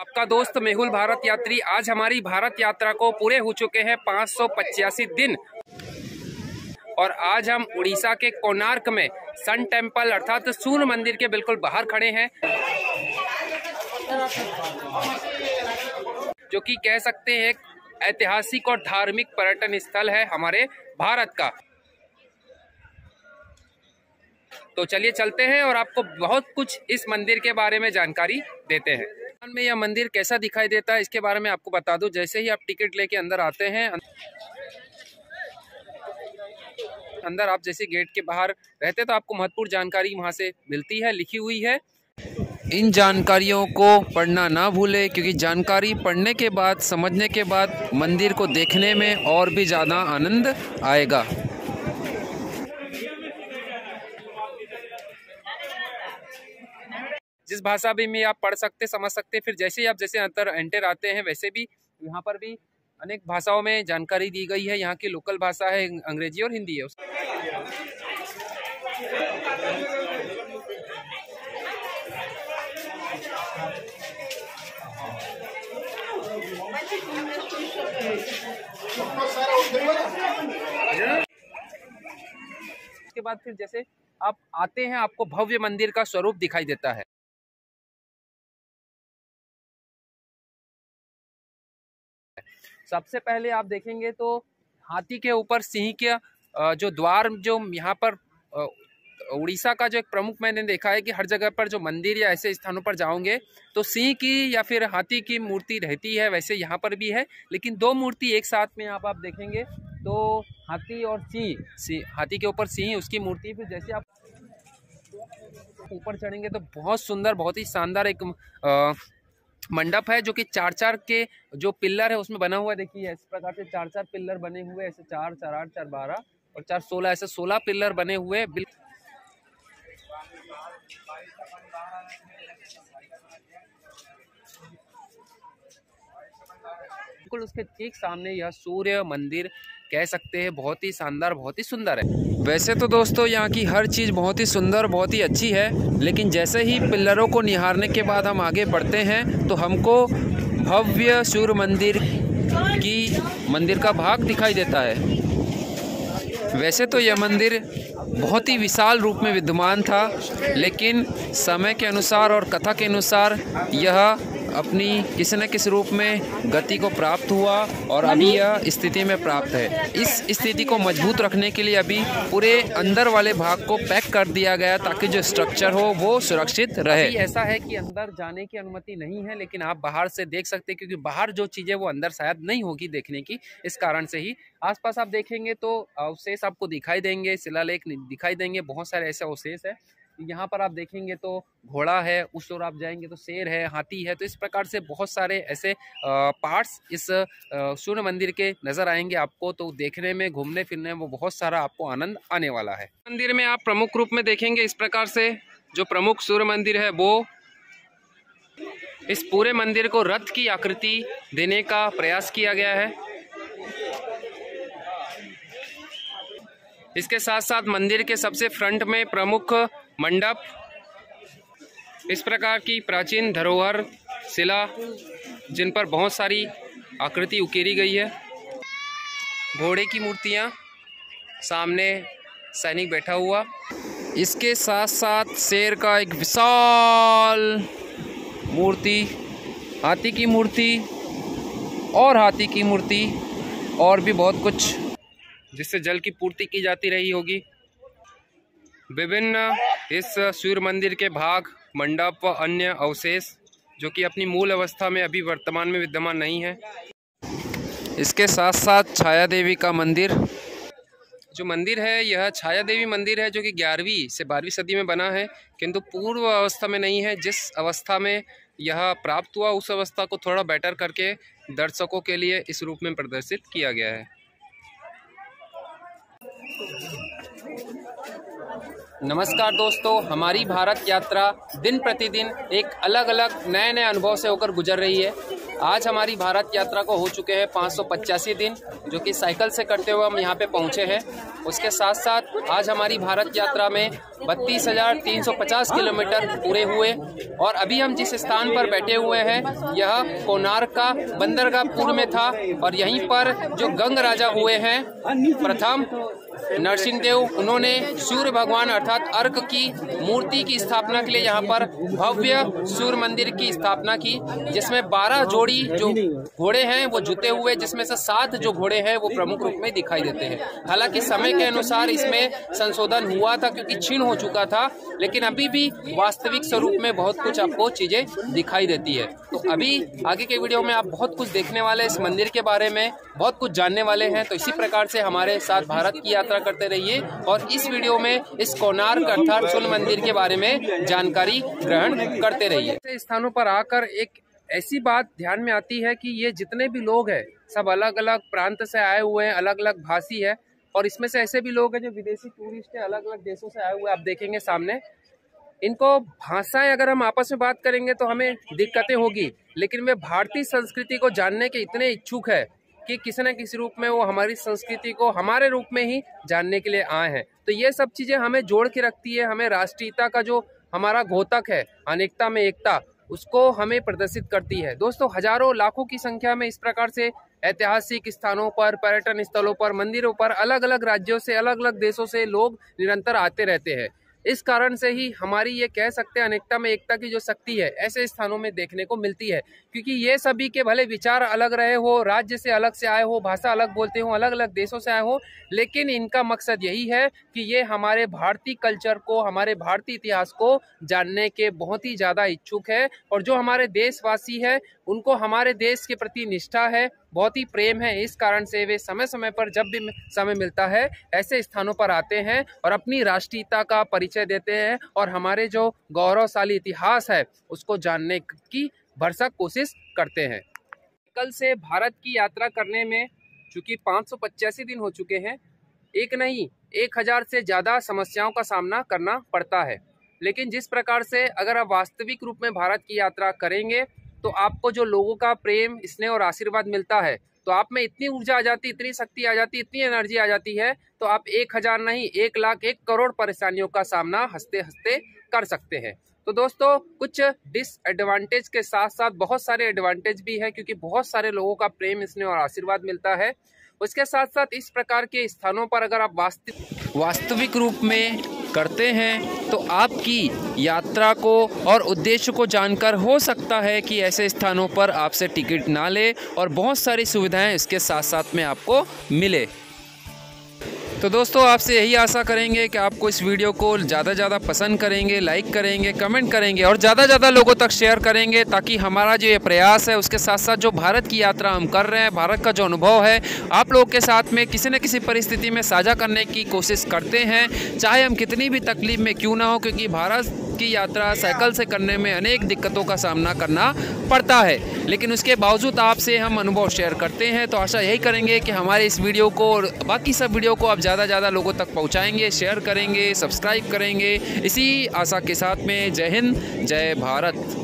आपका दोस्त मेहुल भारत यात्री आज हमारी भारत यात्रा को पूरे हो चुके हैं पाँच दिन। और आज हम उड़ीसा के कोणार्क में सन टेंपल अर्थात सूर्य मंदिर के बिल्कुल बाहर खड़े हैं। जो कि कह सकते हैं ऐतिहासिक और धार्मिक पर्यटन स्थल है हमारे भारत का। तो चलिए चलते हैं और आपको बहुत कुछ इस मंदिर के बारे में जानकारी देते हैं। में यह मंदिर कैसा दिखाई देता है, इसके बारे में आपको बता दूँ। जैसे ही आप टिकट लेके अंदर आते हैं, अंदर आप जैसे गेट के बाहर रहते तो आपको महत्वपूर्ण जानकारी वहाँ से मिलती है, लिखी हुई है। इन जानकारियों को पढ़ना ना भूले, क्योंकि जानकारी पढ़ने के बाद, समझने के बाद मंदिर को देखने में और भी ज़्यादा आनंद आएगा। जिस भाषा भी में आप पढ़ सकते, समझ सकते, फिर जैसे ही आप जैसे अंतर एंटर आते हैं, वैसे भी यहाँ पर भी अनेक भाषाओं में जानकारी दी गई है। यहाँ की लोकल भाषा है, अंग्रेज़ी और हिंदी है। उसके बाद फिर जैसे आप आते हैं, आपको भव्य मंदिर का स्वरूप दिखाई देता है। सबसे पहले आप देखेंगे तो हाथी के ऊपर सिंह के जो द्वार जो यहाँ पर उड़ीसा का जो एक प्रमुख मैंने देखा है कि हर जगह पर जो मंदिर या ऐसे स्थानों पर जाओगे तो सिंह की या फिर हाथी की मूर्ति रहती है वैसे यहाँ पर भी है। लेकिन दो मूर्ति एक साथ में पर आप देखेंगे तो हाथी और सिंह हाथी के ऊपर सिंह उसकी मूर्ति फिर जैसे आप ऊपर चढ़ेंगे तो बहुत सुंदर बहुत ही शानदार एक आ, मंडप है जो कि चार चार के जो पिल्लर है उसमें बना हुआ देखिए, इस प्रकार से चार चार पिल्लर बने हुए ऐसे चार चार आठ, चार बारह और चार सोलह, ऐसे सोलह पिल्लर बने हुए बिल्कुल बिल्कुल उसके ठीक सामने यह सूर्य मंदिर कह सकते हैं, बहुत ही शानदार, बहुत ही सुंदर है। वैसे तो दोस्तों, यहाँ की हर चीज़ बहुत ही सुंदर, बहुत ही अच्छी है, लेकिन जैसे ही पिल्लरों को निहारने के बाद हम आगे बढ़ते हैं तो हमको भव्य सूर्य मंदिर की, मंदिर का भाग दिखाई देता है। वैसे तो यह मंदिर बहुत ही विशाल रूप में विद्यमान था, लेकिन समय के अनुसार और कथा के अनुसार यह अपनी किसी न किसी रूप में गति को प्राप्त हुआ और अभी यह स्थिति में प्राप्त है। इस स्थिति को मज़बूत रखने के लिए अभी पूरे अंदर वाले भाग को पैक कर दिया गया ताकि जो स्ट्रक्चर हो वो सुरक्षित रहे। ऐसा है कि अंदर जाने की अनुमति नहीं है लेकिन आप बाहर से देख सकते क्योंकि बाहर जो चीज़ें वो अंदर शायद नहीं होगी देखने की इस कारण से ही। आसपास आप देखेंगे तो अवशेष आपको दिखाई देंगे शिलालेख दिखाई देंगे बहुत सारे ऐसे अवशेष है। यहाँ पर आप देखेंगे तो घोड़ा है, उस ओर आप जाएँगे तो शेर है, हाथी है तो इस प्रकार से बहुत सारे ऐसे पार्ट्स इस सूर्य मंदिर के नज़र आएँगे आपको तो देखने में, घूमने फिरने में वो बहुत सारा आपको आनंद आने वाला है। मंदिर में आप प्रमुख रूप में देखेंगे इस प्रकार से, जो प्रमुख सूर्य मंदिर है वो, इस पूरे मंदिर को रथ की आकृति देने का प्रयास किया गया है। इसके साथ साथ मंदिर के सबसे फ्रंट में प्रमुख मंडप, इस प्रकार की प्राचीन धरोहर शिला, जिन पर बहुत सारी आकृति उकेरी गई है। घोड़े की मूर्तियाँ सामने सैनिक बैठा हुआ। इसके साथ साथ शेर का एक विशाल मूर्ति, हाथी की मूर्ति और हाथी की मूर्ति और भी बहुत कुछ, जिससे जल की पूर्ति की जाती रही होगी। विभिन्न इस सूर्य मंदिर के भाग, मंडप व अन्य अवशेष, जो कि अपनी मूल अवस्था में अभी वर्तमान में विद्यमान नहीं है, इसके साथ साथ छाया देवी का मंदिर। जो मंदिर है, यह छाया देवी मंदिर है, जो कि ग्यारहवीं से बारहवीं सदी में बना है, किंतु पूर्व अवस्था में नहीं है। जिस अवस्था में यह प्राप्त हुआ, उस अवस्था को थोड़ा बेटर करके दर्शकों के लिए इस रूप में प्रदर्शित किया गया है। नमस्कार दोस्तों, हमारी भारत यात्रा दिन प्रतिदिन एक अलग अलग नए नए अनुभव से होकर गुजर रही है। आज हमारी भारत यात्रा को हो चुके हैं पाँच दिन, जो कि साइकिल से करते हुए हम यहाँ पे पहुँचे हैं। उसके साथ साथ आज हमारी भारत यात्रा में बत्तीस हज़ार तीन सौ पचास किलोमीटर पूरे हुए और अभी हम जिस स्थान पर बैठे हुए हैं, यह कोनार्क का बंदरगाह पूर्व में था और यहीं पर जो गंग राजा हुए हैं, प्रथम नरसिंह देव उन्होंने सूर्य भगवान अर्थात अर्क की मूर्ति की स्थापना के लिए यहाँ पर भव्य सूर्य मंदिर की स्थापना की, जिसमें बारह जोड़ी जो घोड़े हैं वो जुते हुए जिसमें से सात जो घोड़े हैं वो प्रमुख रूप में दिखाई देते हैं। हालाँकि समय के अनुसार इसमें संशोधन हुआ था क्योंकि छीण हो चुका था लेकिन अभी भी वास्तविक स्वरूप में बहुत कुछ आपको चीज़ें दिखाई देती है। तो अभी आगे के वीडियो में आप बहुत कुछ देखने वाले इस मंदिर के बारे में बहुत कुछ जानने वाले हैं। तो इसी प्रकार से हमारे साथ भारत की यात्रा करते रहिए और इस वीडियो में इस कोनार्क अर्थात सुन मंदिर के बारे में जानकारी ग्रहण करते रहिए। स्थानों पर आकर एक ऐसी बात ध्यान में आती है कि ये जितने भी लोग हैं, सब अलग अलग प्रांत से आए हुए हैं अलग अलग भाषी है और इसमें से ऐसे भी लोग हैं जो विदेशी टूरिस्ट हैं अलग अलग देशों से आए हुए आप देखेंगे सामने। इनको भाषाएँ अगर हम आपस में बात करेंगे तो हमें दिक्कतें होगी, लेकिन वे भारतीय संस्कृति को जानने के इतने इच्छुक है कि किसी न किसी रूप में वो हमारी संस्कृति को हमारे रूप में ही जानने के लिए आए हैं। तो ये सब चीज़ें हमें जोड़ के रखती है, हमें राष्ट्रीयता का जो हमारा घोतक है, अनेकता में एकता उसको हमें प्रदर्शित करती है। दोस्तों, हज़ारों लाखों की संख्या में इस प्रकार से ऐतिहासिक स्थानों पर, पर्यटन स्थलों पर, मंदिरों पर अलग अलग राज्यों से अलग अलग देशों से लोग निरंतर आते रहते हैं। इस कारण से ही हमारी ये कह सकते हैं, अनेकता में एकता की जो शक्ति है, ऐसे स्थानों में देखने को मिलती है। क्योंकि ये सभी के भले विचार अलग रहे हो, राज्य से अलग से आए हो, भाषा अलग बोलते हो अलग अलग देशों से आए हो, लेकिन इनका मकसद यही है कि ये हमारे भारतीय कल्चर को, हमारे भारतीय इतिहास को जानने के बहुत ही ज़्यादा इच्छुक है। और जो हमारे देशवासी है, उनको हमारे देश के प्रति निष्ठा है बहुत ही प्रेम है इस कारण से वे समय समय पर जब भी समय मिलता है, ऐसे स्थानों पर आते हैं और अपनी राष्ट्रीयता का परिचय देते हैं और हमारे जो गौरवशाली इतिहास है, उसको जानने की भरसक कोशिश करते हैं। कल से भारत की यात्रा करने में चूँकि पाँच दिन हो चुके हैं, एक नहीं, एक हज़ार से ज़्यादा समस्याओं का सामना करना पड़ता है। लेकिन जिस प्रकार से अगर आप वास्तविक रूप में भारत की यात्रा करेंगे तो आपको जो लोगों का प्रेम, स्नेह और आशीर्वाद मिलता है तो आप में इतनी ऊर्जा आ जाती, इतनी शक्ति आ जाती, इतनी एनर्जी आ जाती है तो आप एक हज़ार नहीं, एक लाख, एक करोड़ परेशानियों का सामना हँसते हँसते कर सकते हैं। तो दोस्तों, कुछ डिसएडवांटेज के साथ साथ बहुत सारे एडवांटेज भी है, क्योंकि बहुत सारे लोगों का प्रेम, स्नेह और आशीर्वाद मिलता है। उसके साथ साथ इस प्रकार के स्थानों पर अगर आप वास्तविक वास्तविक रूप में करते हैं तो आपकी यात्रा को और उद्देश्य को जानकर हो सकता है कि ऐसे स्थानों पर आपसे टिकट ना ले और बहुत सारी सुविधाएँ इसके साथ साथ में आपको मिले। तो दोस्तों, आपसे यही आशा करेंगे कि आपको इस वीडियो को ज़्यादा ज़्यादा पसंद करेंगे लाइक करेंगे कमेंट करेंगे और ज़्यादा ज़्यादा लोगों तक शेयर करेंगे ताकि हमारा जो ये प्रयास है, उसके साथ साथ जो भारत की यात्रा हम कर रहे हैं, भारत का जो अनुभव है, आप लोगों के साथ में किसी न किसी परिस्थिति में साझा करने की कोशिश करते हैं। चाहे हम कितनी भी तकलीफ़ में क्यों ना हो, क्योंकि भारत की यात्रा साइकिल से करने में अनेक दिक्कतों का सामना करना पड़ता है। लेकिन उसके बावजूद आपसे हम अनुभव शेयर करते हैं तो आशा यही करेंगे कि हमारे इस वीडियो को और बाकी सब वीडियो को आप ज़्यादा ज़्यादा लोगों तक पहुँचाएँगे, शेयर करेंगे, सब्सक्राइब करेंगे। इसी आशा के साथ में जय हिंद, जय भारत।